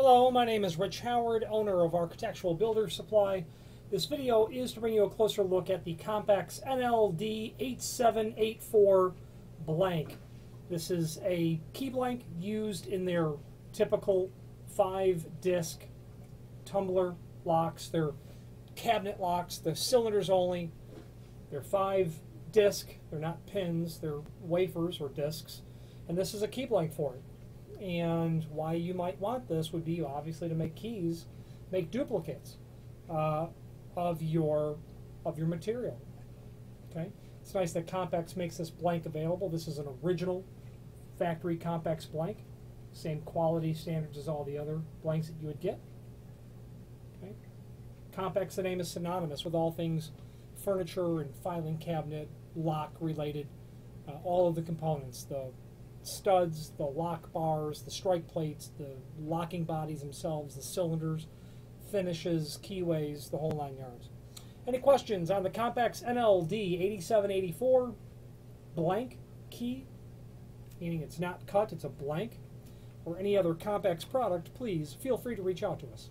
Hello, my name is Rich Howard, owner of Architectural Builder Supply. This video is to bring you a closer look at the CompX NLD 8784 blank. This is a key blank used in their typical five disc tumbler locks. They're cabinet locks, the cylinders only. They're five disc, they're not pins, they're wafers or discs. And this is a key blank for it. And why you might want this would be obviously to make keys, make duplicates uh, of your of your material. Okay, it's nice that CompX makes this blank available. This is an original factory CompX blank, same quality standards as all the other blanks that you would get. Okay, CompX, the name is synonymous with all things furniture and filing cabinet, lock related, uh, all of the components, the studs, the lock bars, the strike plates, the locking bodies themselves, the cylinders, finishes, keyways, the whole nine yards. Any questions on the CompX NLD 8784 blank key, meaning it's not cut, it's a blank, or any other CompX product, please feel free to reach out to us.